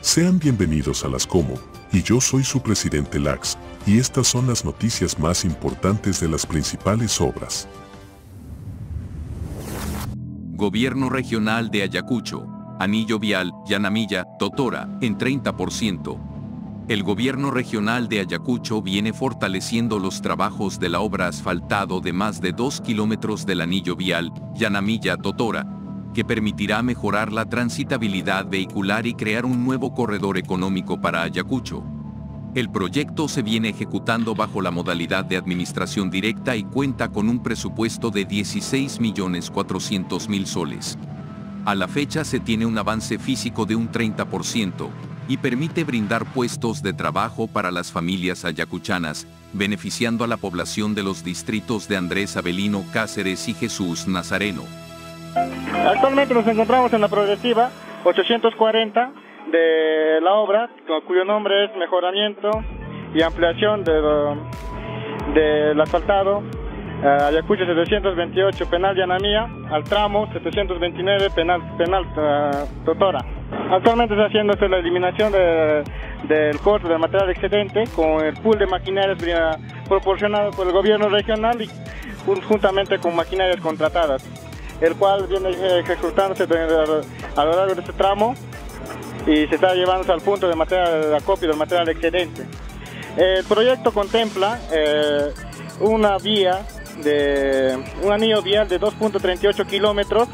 Sean bienvenidos a las Como, y yo soy su presidente Lax, y estas son las noticias más importantes de las principales obras. Gobierno Regional de Ayacucho, Anillo Vial, Yanamilla, Totora, en 30%. El Gobierno Regional de Ayacucho viene fortaleciendo los trabajos de la obra asfaltado de más de 2 kilómetros del Anillo Vial, Yanamilla, Totora, que permitirá mejorar la transitabilidad vehicular y crear un nuevo corredor económico para Ayacucho. El proyecto se viene ejecutando bajo la modalidad de administración directa y cuenta con un presupuesto de 16.400.000 soles. A la fecha se tiene un avance físico de un 30% y permite brindar puestos de trabajo para las familias ayacuchanas, beneficiando a la población de los distritos de Andrés Avelino Cáceres y Jesús Nazareno. Actualmente nos encontramos en la progresiva 840 de la obra, cuyo nombre es Mejoramiento y Ampliación del asfaltado Ayacucho 728 Penal Yanamía al tramo 729 Penal, penal Totora. Actualmente está haciéndose la eliminación del corte del material excedente con el pool de maquinarias proporcionado por el gobierno regional y juntamente con maquinarias contratadas el cual viene ejecutándose a lo largo de este tramo y se está llevando al punto de material de acopio del material excedente. El proyecto contempla eh, una vía de un anillo vial de 2.38 kilómetros,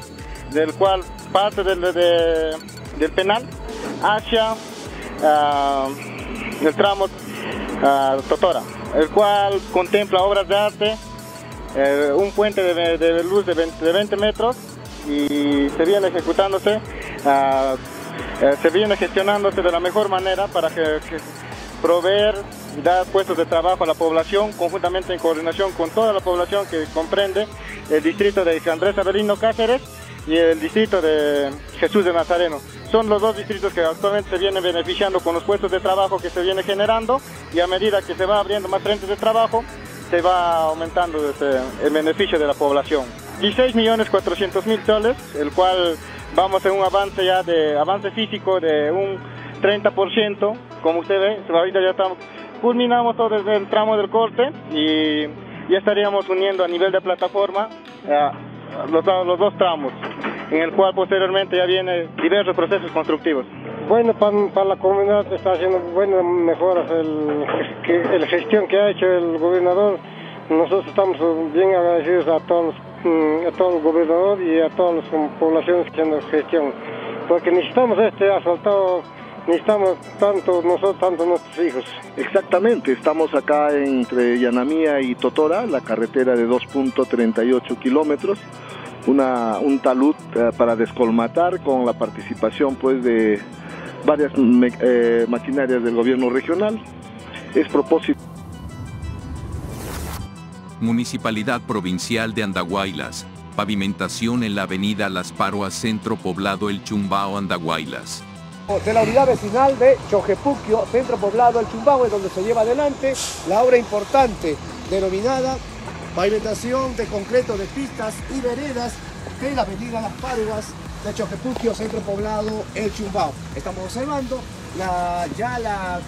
del cual parte del, del penal hacia uh, el tramo uh, Totora, el cual contempla obras de arte, eh, un puente de, luz de 20, metros y se viene ejecutándose, ah, eh, se viene gestionándose de la mejor manera para que, proveer dar puestos de trabajo a la población, conjuntamente en coordinación con toda la población que comprende el distrito de Andrés Avelino Cáceres y el distrito de Jesús de Nazareno. Son los dos distritos que actualmente se vienen beneficiando con los puestos de trabajo que se viene generando y a medida que se va abriendo más frentes de trabajo, se va aumentando el beneficio de la población. 16 millones 400 mil soles, el cual vamos en un avance ya de avance físico de un 30%, como usted ve, ahorita ya estamos, culminamos todo desde el tramo del corte y ya estaríamos uniendo a nivel de plataforma eh, los, los dos tramos, en el cual posteriormente ya vienen diversos procesos constructivos. Bueno, para, la comunidad está haciendo buenas mejoras el, que, la gestión que ha hecho el gobernador. Nosotros estamos bien agradecidos a todos, mm, a todo el gobernador y a todas las poblaciones que hacen gestión, porque necesitamos este asfaltado necesitamos tanto nosotros, tanto nuestros hijos. Exactamente, estamos acá entre Yanamía y Totora, la carretera de 2.38 kilómetros, una, un talud eh, para descolmatar con la participación pues de varias eh, maquinarias del gobierno regional. Es propósito. Municipalidad Provincial de Andahuaylas. Pavimentación en la avenida Las Paroas Centro Poblado El Chumbao Andahuaylas. De la unidad vecinal de Chojepuquio, Centro Poblado El Chumbao, es donde se lleva adelante la obra importante denominada pavimentación de concreto de pistas y veredas de la avenida Las Paroas de Choquepuquio, centro poblado El Chumbao. Estamos observando la, ya la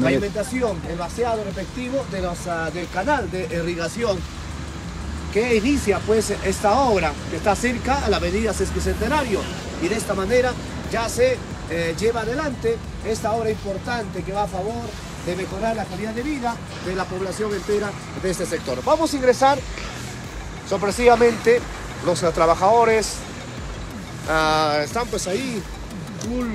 pavimentación, el vaciado respectivo de los, ah, del canal de irrigación que inicia pues esta obra que está cerca a la avenida Sesquicentenario y de esta manera ya se eh, lleva adelante esta obra importante que va a favor de mejorar la calidad de vida de la población entera de este sector. Vamos a ingresar sorpresivamente los trabajadores Ah, están pues ahí full,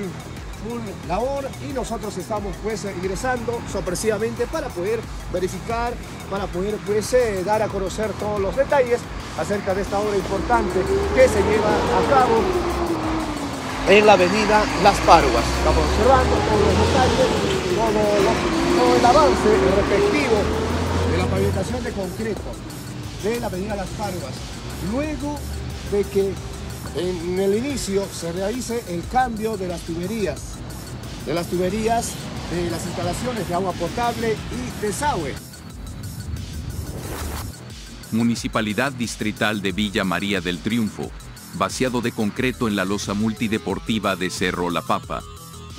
full labor y nosotros estamos pues ingresando sorpresivamente para poder verificar, para poder pues eh, dar a conocer todos los detalles acerca de esta obra importante que se lleva a cabo en la avenida Las Paruas. Estamos observando todos los detalles, todo, todo el avance respectivo de la pavimentación de concreto de la avenida Las Paruas. Luego de que en el inicio se realice el cambio de las tuberías, de las tuberías de las instalaciones de agua potable y desagüe. Municipalidad Distrital de Villa María del Triunfo. vaciado de concreto en la losa multideportiva de Cerro La Papa.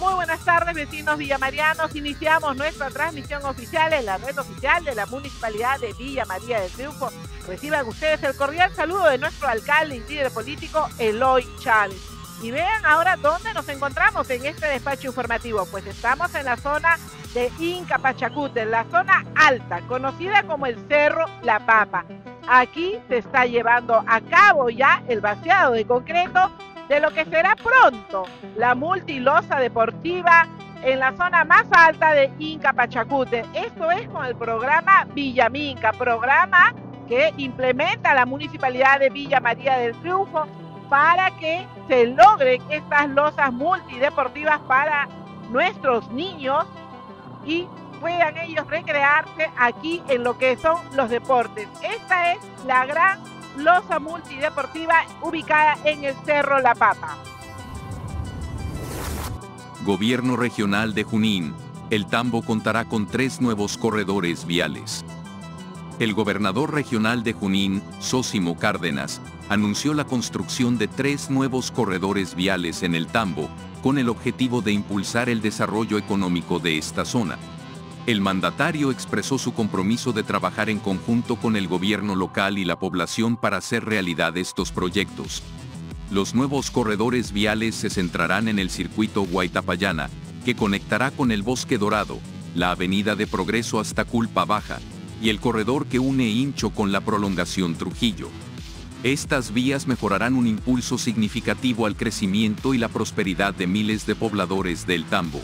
Muy buenas tardes, vecinos villamarianos. Iniciamos nuestra transmisión oficial en la red oficial de la Municipalidad de Villa María del Triunfo. Reciban ustedes el cordial saludo de nuestro alcalde y líder político, Eloy Chávez. Y vean ahora dónde nos encontramos en este despacho informativo. Pues estamos en la zona de Inca Pachacute, en la zona alta, conocida como el Cerro La Papa. Aquí se está llevando a cabo ya el vaciado de concreto de lo que será pronto la multilosa deportiva en la zona más alta de Inca Pachacute. Esto es con el programa Villaminca, programa que implementa la municipalidad de Villa María del Triunfo para que se logren estas losas multideportivas para nuestros niños y puedan ellos recrearse aquí en lo que son los deportes. Esta es la gran losa multideportiva ubicada en el Cerro La Papa. Gobierno Regional de Junín. El Tambo contará con tres nuevos corredores viales. El gobernador regional de Junín, Sósimo Cárdenas, anunció la construcción de tres nuevos corredores viales en el Tambo, con el objetivo de impulsar el desarrollo económico de esta zona. El mandatario expresó su compromiso de trabajar en conjunto con el gobierno local y la población para hacer realidad estos proyectos. Los nuevos corredores viales se centrarán en el circuito Guaitapayana, que conectará con el Bosque Dorado, la Avenida de Progreso hasta Culpa Baja, y el corredor que une Hincho con la prolongación Trujillo. Estas vías mejorarán un impulso significativo al crecimiento y la prosperidad de miles de pobladores del Tambo.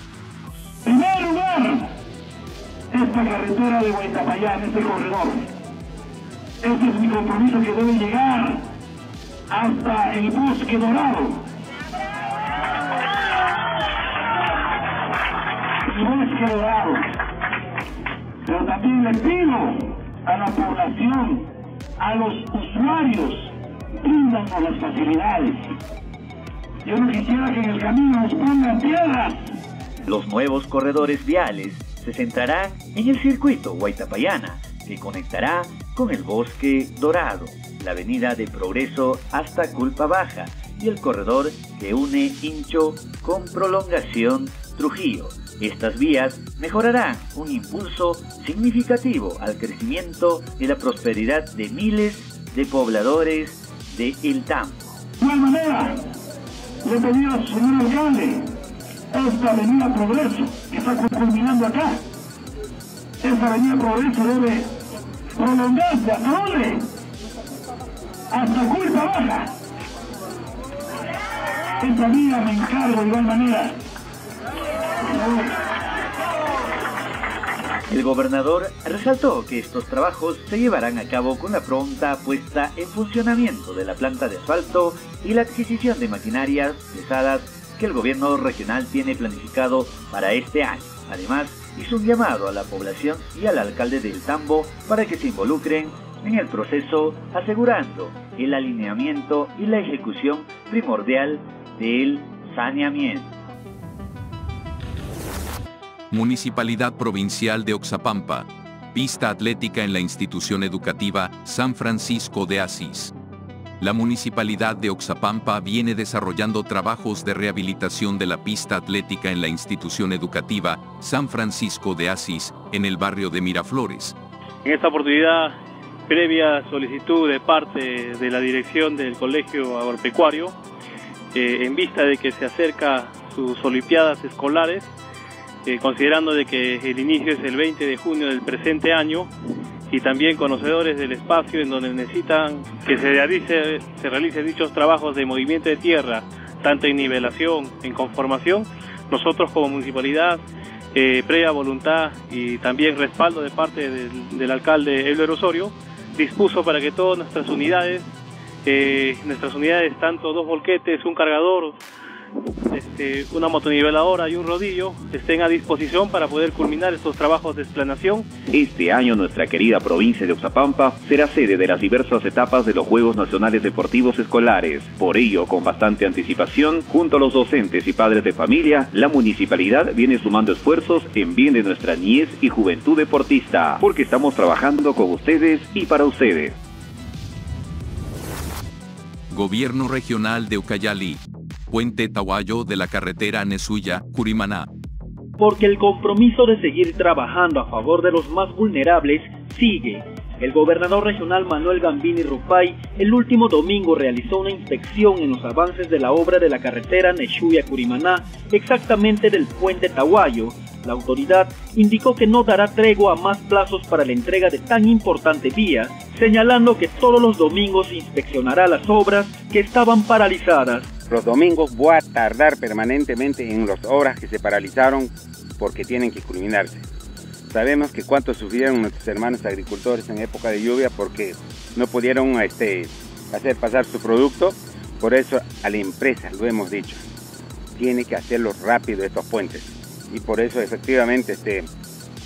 Esta carretera de Guaitapayán, este corredor. Este es mi compromiso que debe llegar hasta el bosque dorado. El bosque dorado. Pero también le pido a la población, a los usuarios, bríndanos las facilidades. Yo no quisiera que en el camino nos pongan piedras. Los nuevos corredores viales se centrarán en el circuito Guaitapayana, que conectará con el Bosque Dorado, la avenida de Progreso hasta Culpa Baja y el corredor que une Hincho con prolongación Trujillo. Estas vías mejorarán un impulso significativo al crecimiento y la prosperidad de miles de pobladores de El Tambo. Esta avenida Progreso que está culminando acá. Esta avenida Progreso debe prolongarse hasta dónde? Hasta Culpa Baja. Esta vía me encargo de igual manera. El gobernador resaltó que estos trabajos se llevarán a cabo con la pronta puesta en funcionamiento de la planta de asfalto y la adquisición de maquinarias pesadas que el gobierno regional tiene planificado para este año. Además, hizo un llamado a la población y al alcalde del Tambo para que se involucren en el proceso asegurando el alineamiento y la ejecución primordial del saneamiento. Municipalidad Provincial de Oxapampa. Pista atlética en la institución educativa San Francisco de Asís. La Municipalidad de Oxapampa viene desarrollando trabajos de rehabilitación de la pista atlética en la institución educativa San Francisco de Asís, en el barrio de Miraflores. En esta oportunidad, previa solicitud de parte de la dirección del Colegio Agropecuario, eh, en vista de que se acerca sus Olimpiadas escolares, eh, considerando de que el inicio es el 20 de junio del presente año y también conocedores del espacio en donde necesitan que se realice, se realicen dichos trabajos de movimiento de tierra, tanto en nivelación, en conformación, nosotros como municipalidad, eh, previa voluntad y también respaldo de parte del, alcalde Euler Osorio, dispuso para que todas nuestras unidades, eh, nuestras unidades, tanto dos volquetes, un cargador, este, una motoniveladora y un rodillo estén a disposición para poder culminar estos trabajos de explanación. Este año nuestra querida provincia de Oxapampa será sede de las diversas etapas de los Juegos Nacionales Deportivos Escolares. Por ello, con bastante anticipación, junto a los docentes y padres de familia, la municipalidad viene sumando esfuerzos en bien de nuestra niñez y juventud deportista, porque estamos trabajando con ustedes y para ustedes. Gobierno Regional de Ucayali. Puente Tahuayo de la carretera Nesuya, Curimaná. Porque el compromiso de seguir trabajando a favor de los más vulnerables sigue. El gobernador regional Manuel Gambini Rupay el último domingo realizó una inspección en los avances de la obra de la carretera Neshuya-Curimaná, exactamente del puente Tahuayo. La autoridad indicó que no dará tregua a más plazos para la entrega de tan importante vía, señalando que todos los domingos inspeccionará las obras que estaban paralizadas. Los domingos voy a tardar permanentemente en las obras que se paralizaron porque tienen que culminarse. Sabemos que cuánto sufrieron nuestros hermanos agricultores en época de lluvia porque no pudieron este, hacer pasar su producto. Por eso a la empresa, lo hemos dicho, tiene que hacerlo rápido estos puentes. Y por eso efectivamente este,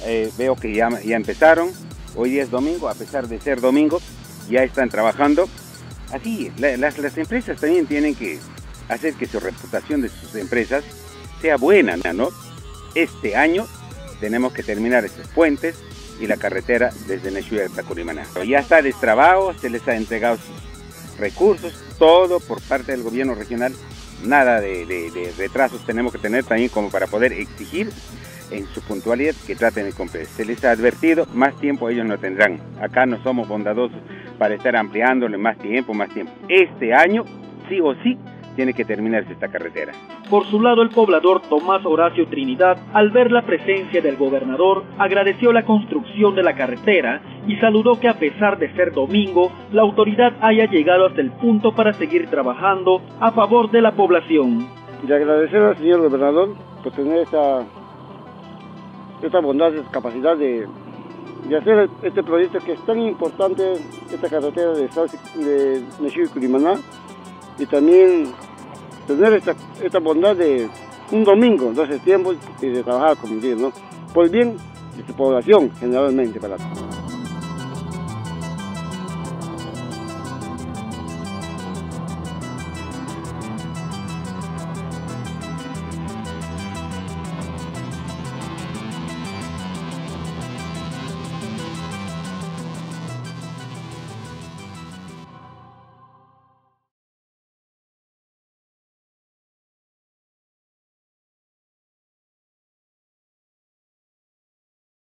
eh, veo que ya, empezaron. Hoy es domingo, a pesar de ser domingo, ya están trabajando. Así, las empresas también tienen que hacer que su reputación de sus empresas sea buena, ¿no? Este año tenemos que terminar estos puentes y la carretera desde Neshuya hasta Curimana. Ya está destrabado, se les ha entregado sus recursos, todo por parte del gobierno regional. Nada de, retrasos tenemos que tener también como para poder exigir en su puntualidad que traten de cumplir. Se les ha advertido, más tiempo ellos no tendrán. Acá no somos bondadosos para estar ampliándole más tiempo, más tiempo. Este año, sí o sí, tiene que terminarse esta carretera. Por su lado, el poblador Tomás Horacio Trinidad, al ver la presencia del gobernador, agradeció la construcción de la carretera y saludó que a pesar de ser domingo, la autoridad haya llegado hasta el punto para seguir trabajando a favor de la población. Y agradecer al señor gobernador por tener esta, esta bondad, esta capacidad de, de hacer este proyecto que es tan importante, esta carretera de, de y Culimaná, y también tener esta, esta bondad de un domingo, entonces tiempo y de trabajar, como digo, ¿no? Por el bien de su población generalmente para